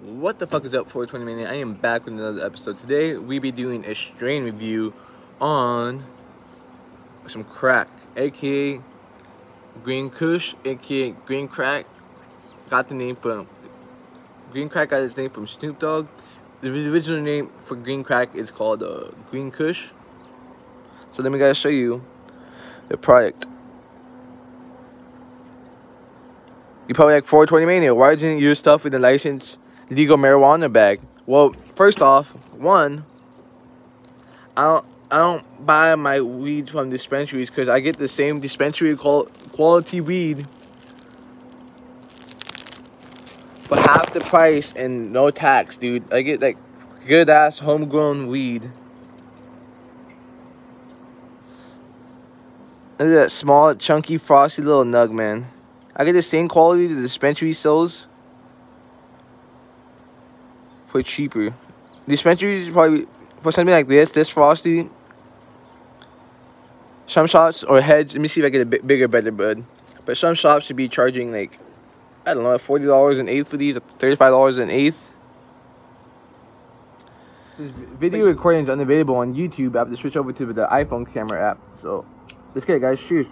What the fuck is up, 420 Mania? I am back with another episode. Today, we be doing a strain review on some crack, aka Green Kush, aka Green Crack. Got the name from Green Crack got its name from Snoop Dogg. The original name for Green Crack is called uh, Green Kush. So let me guys show you the product. You probably like 420 Mania. Why didn't you use stuff with the license legal marijuana bag? Well, first off, one, I don't I don't buy my weed from dispensaries because I get the same dispensary quality weed for half the price and no tax, dude. I get like good ass homegrown weed. Look at that small, chunky, frosty little nug, man. I get the same quality the dispensary sells for cheaper. Dispensaries probably for something like this, this frosty. Some shops or heads. Let me see if I get a bit bigger, better bud. But some shops should be charging like I don't know, forty dollars an eighth for these, thirty-five dollars an eighth. This video recording is unavailable on YouTube. Have to switch over to the iPhone camera app. So let's get it, guys. Cheers.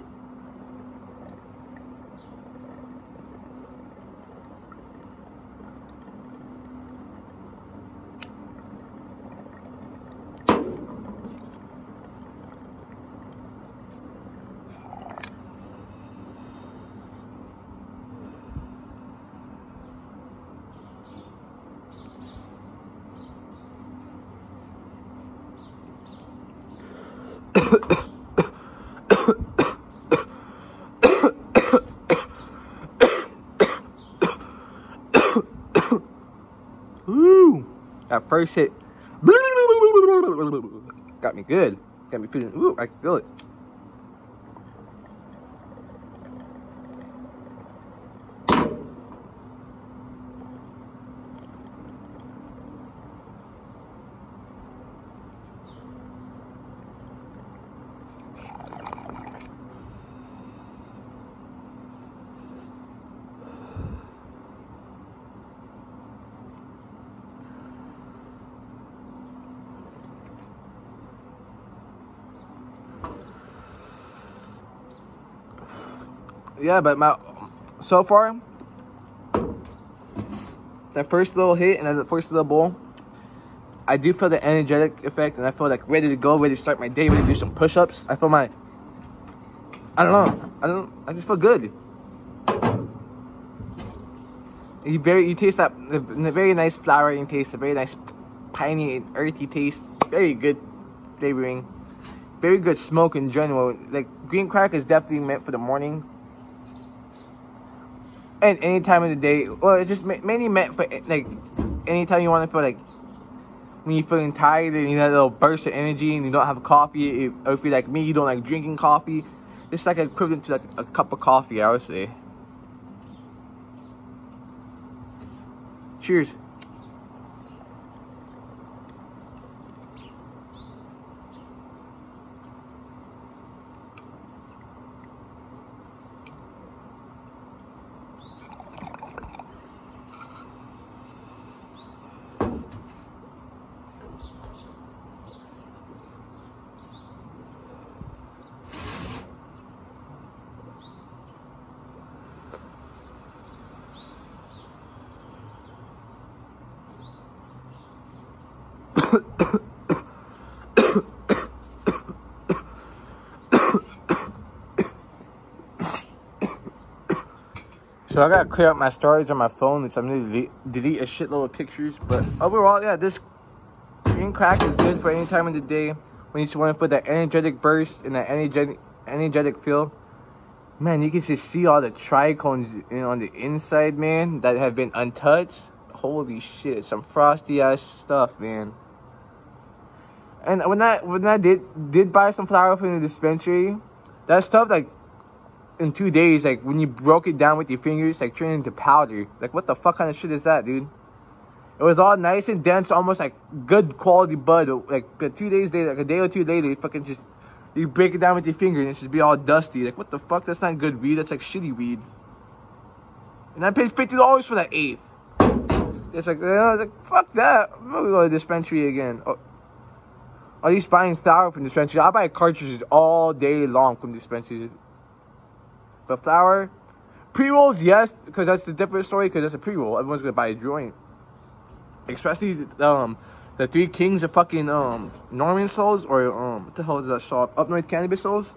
Ooh, that first hit got me good. Got me feeling. Ooh, I can feel it. Yeah, but my so far that first little hit and then the first little bowl, I do feel the energetic effect, and I feel like ready to go, ready to start my day, ready to do some push-ups. I feel my, I don't know, I don't, I just feel good. You very, you taste that, the very nice flowering taste, a very nice piney and earthy taste, very good flavoring, very good smoke in general. Like green crack is definitely meant for the morning and any time of the day. Well, it's just mainly meant for like anytime you want to feel like when you're feeling tired and you need a little burst of energy and you don't have coffee, or if you're like me, you don't like drinking coffee. It's like equivalent to like a cup of coffee, I would say. Cheers. So I gotta clear up my storage on my phone, so I'm gonna delete, a shitload of pictures. But overall, yeah, this green crack is good for any time of the day when you just want to put that energetic burst and that energetic energetic feel. Man, you can just see all the trichomes know, on the inside, man, that have been untouched. Holy shit, some frosty ass stuff, man. And when I when I did did buy some flower from the dispensary, that stuff like in two days, like when you broke it down with your fingers, like turned into powder. Like what the fuck kind of shit is that, dude? It was all nice and dense, almost like good quality bud. Like two days later, like a day or two later, you fucking just you break it down with your fingers and it should be all dusty. Like what the fuck? That's not good weed. That's like shitty weed. And I paid fifty dollars for that eighth. It's like, you know, like fuck that. I'm gonna go to the dispensary again. Or, are you buying flower from dispensary? I buy cartridges all day long from dispensaries. But flower, pre rolls, yes, because that's the different story. Because that's a pre roll. Everyone's gonna buy a joint, especially um the three kings of fucking um Norman souls or um what the hell is that shop? Up North Cannabis Souls.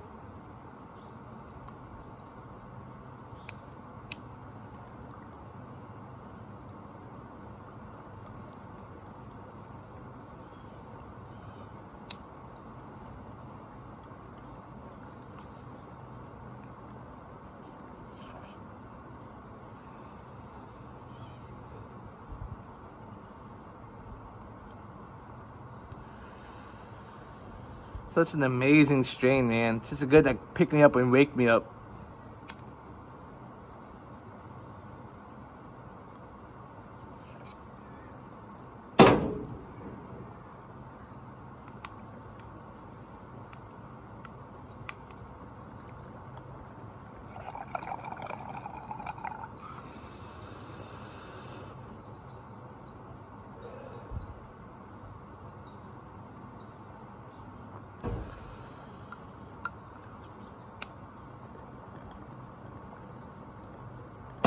Such an amazing strain, man. It's just a good like pick me up and wake me up.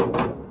you.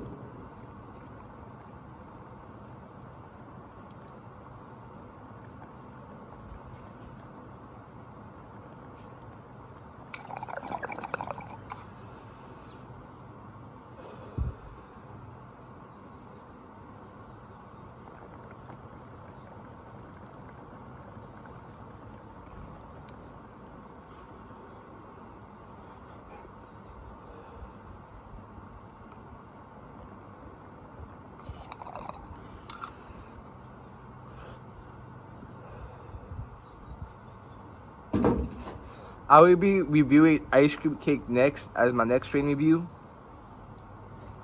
I will be reviewing ice cream cake next as my next strain review.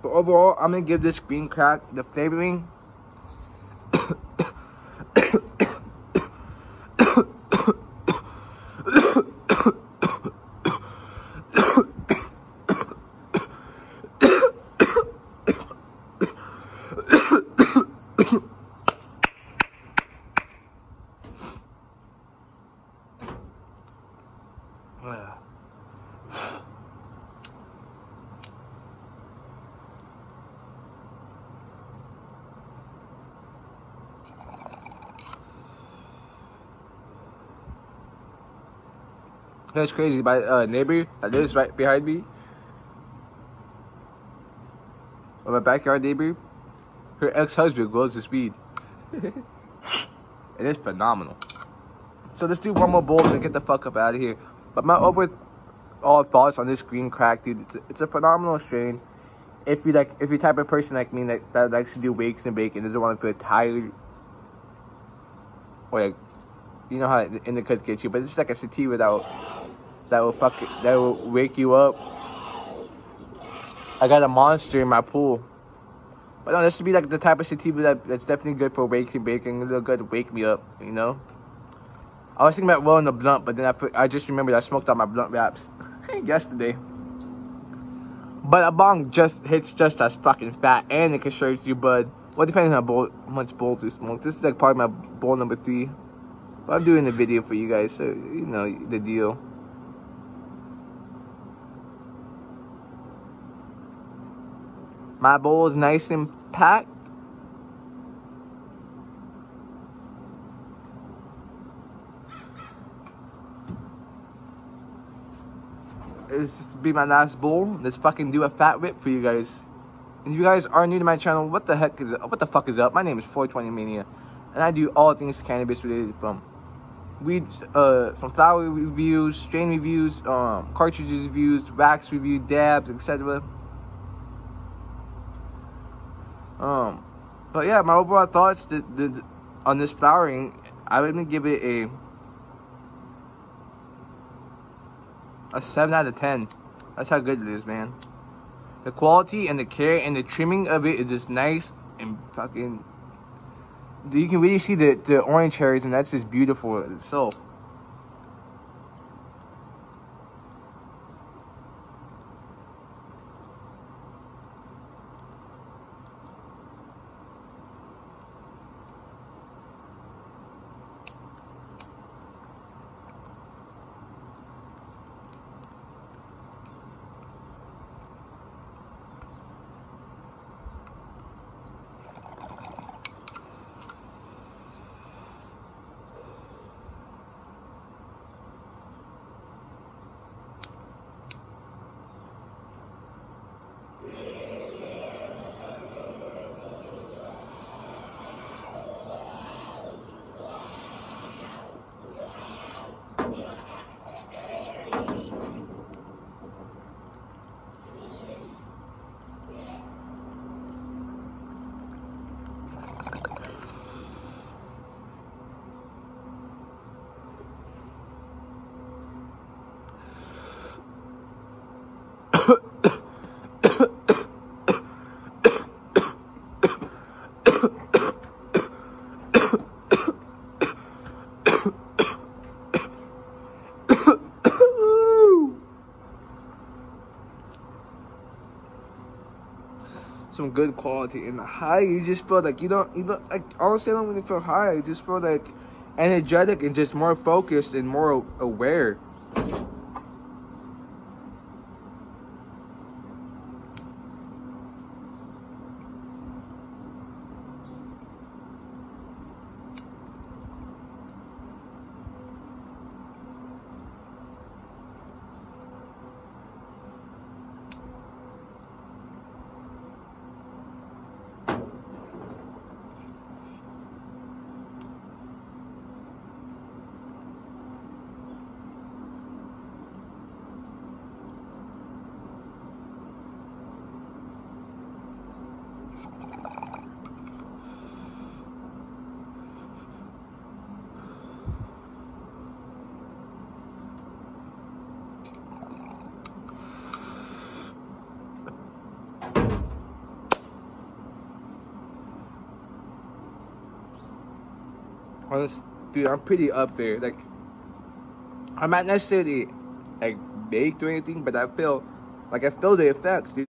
But overall, I'm gonna give this green crack the flavoring. That's crazy. My uh, neighbor lives right behind me, or my backyard neighbor, her ex-husband goes to speed. it is phenomenal. So let's do one more bowl and get the fuck up out of here. But my overall thoughts on this green crack, dude, it's a, it's a phenomenal strain. If you like, if you're type of person like me that, that likes to do wakes and bake and doesn't want to feel tired, or like, you know how indica gets you, but it's like a sativa without that will fuck that will wake you up. I got a monster in my pool. But no, this should be like the type of sativa that, that's definitely good for waking, baking, a little good wake me up, you know? I was thinking about rolling a blunt, but then I, I just remembered I smoked out my blunt wraps yesterday. But a bong just hits just as fucking fat, and it can straight you bud. Well, depending on bowl, how much bowl to smoke. This is like probably my bowl number three. But I'm doing a video for you guys, so you know the deal. My bowl is nice and packed. This just be my last bowl. Let's fucking do a fat whip for you guys. And if you guys are new to my channel, what the heck is what the fuck is up? My name is 420 Mania, and I do all things cannabis related from weed, uh, from flower reviews, strain reviews, um, cartridges reviews, wax review, dabs, etc. Um, but yeah, my overall thoughts on this flowering, I would give it a a seven out of ten. That's how good it is, man. The quality and the care and the trimming of it is just nice and fucking. You can really see the the orange hairs, and that's just beautiful itself. Good quality. And high, you just feel like you don't, you don't like honestly, I don't really feel high. I just feel like energetic and just more focused and more aware. Dude, I'm pretty up there. Like, I'm not necessarily like baked or anything, but I feel like I feel the effects, dude.